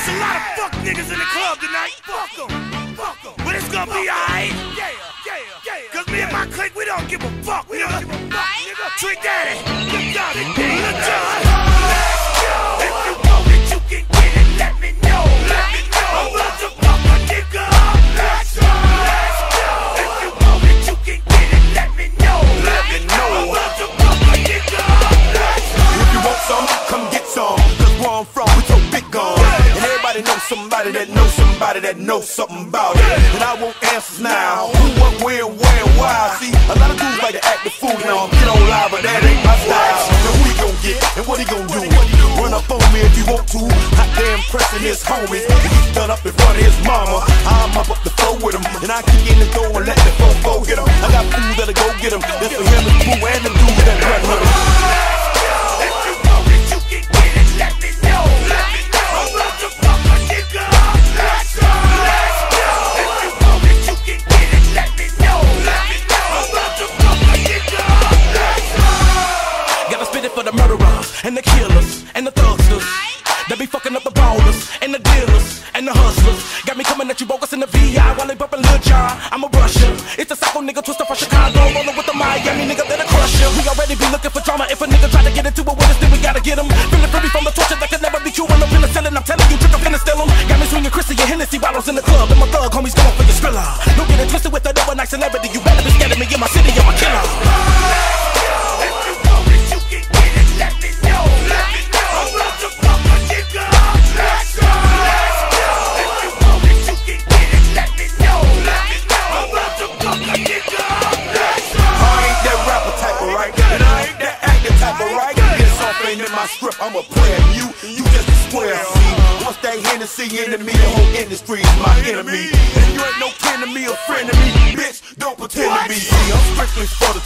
It's a lot of fuck niggas in the club tonight. Fuck them. Fuck them. But it's gonna be alright. Yeah, yeah, yeah. Cause me and my clique, we don't give a fuck, we nigga. Don't give a fuck, nigga. Trick Daddy. Look down somebody that knows somebody that knows something about it. And I want answers now. Who, what, where, where, why? See, a lot of dudes like to act the fool now. Get on live, but that ain't my style. Now who he gon' get? And what he gon' do? Run up on me if you want to. Hot damn pressing his homies. He's done up in front of his mama. I'm up up the floor with him. And I kick in the door and let the fofo get him. I got fools that'll go get him. This for him, it's boo, ballers and the dealers and the hustlers. Got me coming at you bogus in the VI while they bumping Lil Jon. I'm a Russia. It's a psycho nigga Twista from Chicago. rollin' with the Miami nigga that'll crush ya. We already be looking for drama. If a nigga try to get into it with us, then we gotta get him. Feeling free from the torture that could never be. When I'm penicillin, I'm telling you, trick, I'm finna steal him. Got me swinging Chrissy and Hennessy bottles in the club. And my thug homies going for your skrilla. Don't get it twisted with the that overnight celebrity. You ain't in my script, I'm a player. You, you just a square. See, once that Hennessy into me, the whole industry is my enemy. And you ain't no kin to me a friend to me, bitch. Don't pretend to be. See, I'm strictly for the